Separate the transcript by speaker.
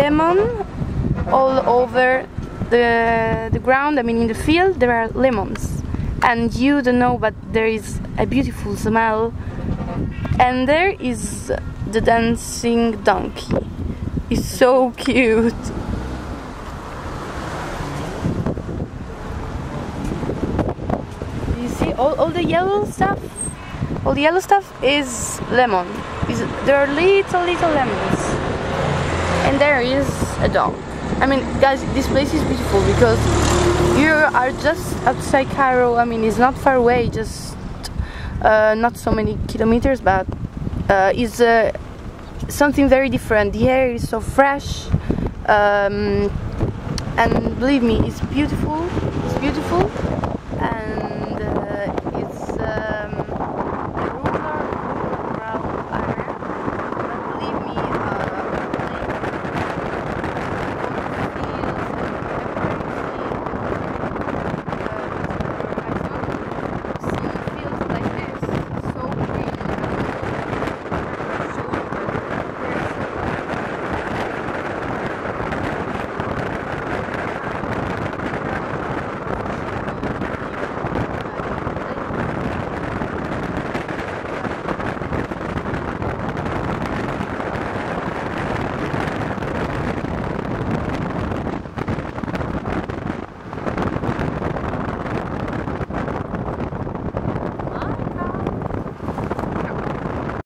Speaker 1: lemon all over the the ground. I mean, in the field there are lemons, and you don't know, but there is a beautiful smell. And there is the dancing donkey. It's so cute. You see all, all the yellow stuff? All the yellow stuff is lemon. Is there are little little lemons. And there is a dog. I mean guys this place is beautiful because you are just outside Cairo. I mean it's not far away, just uh, not so many kilometers but uh, it's uh, something very different. The air is so fresh. Um, and believe me it's beautiful it's beautiful